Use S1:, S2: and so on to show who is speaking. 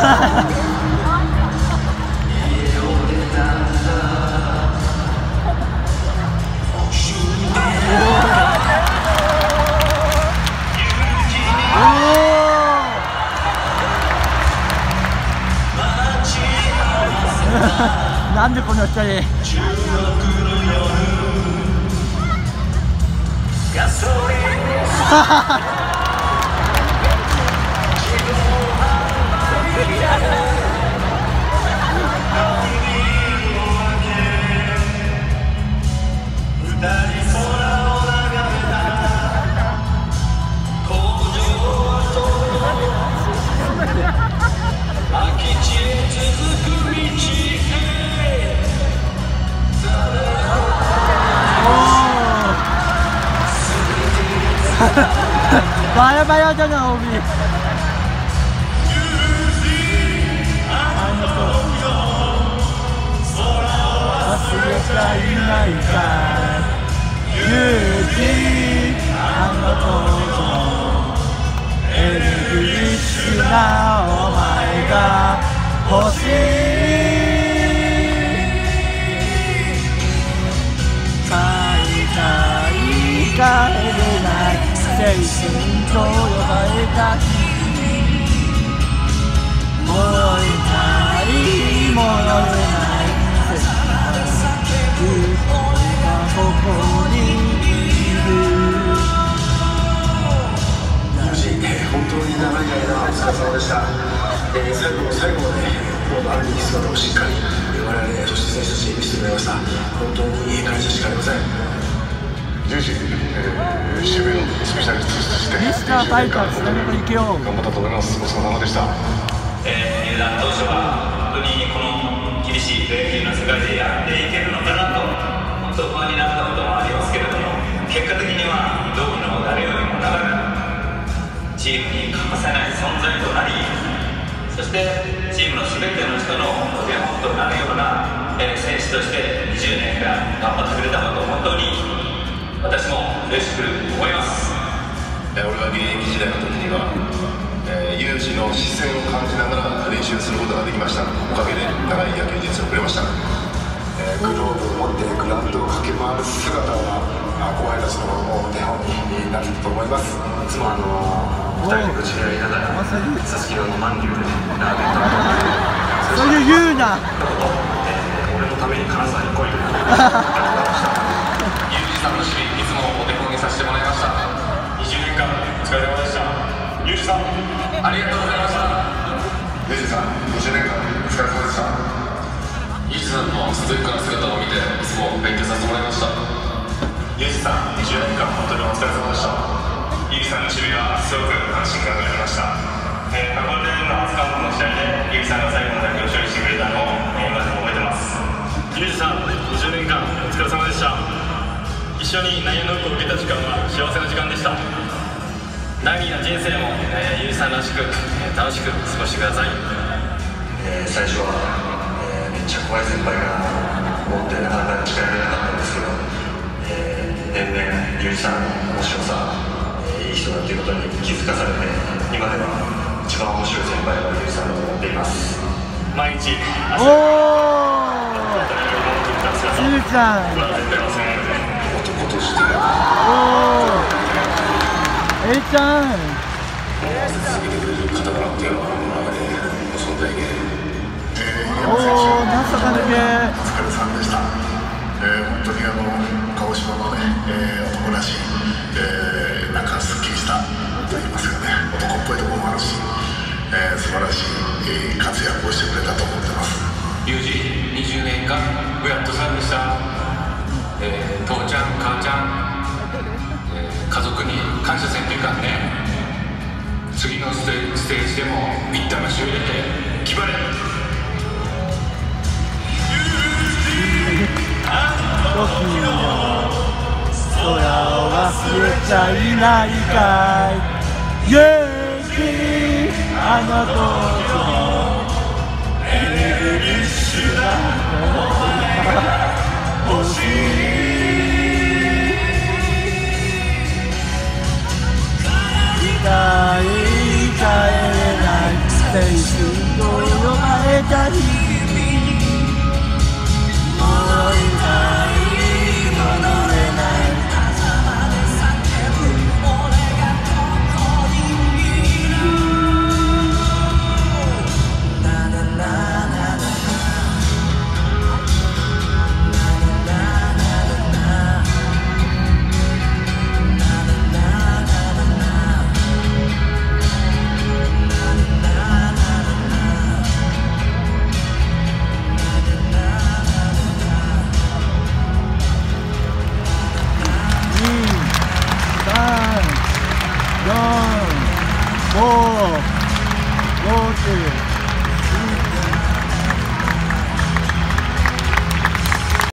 S1: なんでこんな二ハハハラだな帯忘れちゃいないか勇た。日もういない戻れない僕がここにいる
S2: 友人、えー本当に長い、感謝しかありません
S3: 10時、えー、守備のスペシャリストとして
S1: ミスターファイターズなめこ行けよ
S3: 頑張ったと思いますごちそうさまでした。
S4: えー、入団当初は本当にこの厳しいプロ野球の世界でやっていけるのかなと本当不安になったこともありますけれども結果的には同期の誰よりも長くチームに欠かせない存在となりそしてチームの全ての人のお手本となるような、えー選手として20年間頑張ってくれたことを本当に私も嬉しく思います。
S3: えー俺が現役時代の時には、えー、有志の視線を感じながら練習することができました。おかげで長い野球人生を送れました。
S2: えーグローブを持ってグラウンドを駆け回る姿はあ後輩たちのお手本になってたと思います。
S5: いつもあの二人で口でやりながら佐々木朗のマンリュウでねラーメン食べて
S1: それ言うな。
S5: 俺のために金沢に来い
S3: の
S4: 初監督の試合で、ユージさんが最後の打球を処理してくれたのを、えー今でも覚えてます。ユージさん、20年間お疲れ様でした。一緒に内野の奥を受けた時間は幸せな時間でした。第二の人生も、えー、ユージさんらしく、えー楽しく過ごしてください。
S5: えー最初は、えーめっちゃ怖い先輩が思ってなかなか近寄れなかったんですけど、えー年々ゆうじさんの面白さ、えーいい人だっていうことに気づかされて今では一番面白い先輩はゆうじさんだと思っています。
S4: 毎日、
S1: お
S4: 朝。
S1: おゆうちゃん。
S3: 男として
S1: おおえいちゃん。
S3: 続けてくれる方々っていうのは今までご存在
S1: おおまさか抜け
S3: お疲れさんでした、えー、本当にあの鹿児島のね、えー男らしい、
S6: 20年間おやっとさんでした、えー父ちゃん母ちゃん、えー家族に感謝せんといかんね。次のステステージでも一旦足を入れて決まれ。
S1: の空を忘れちゃいないかい。勇気あの時。青春と呼ばえた日 뭐, 뭐,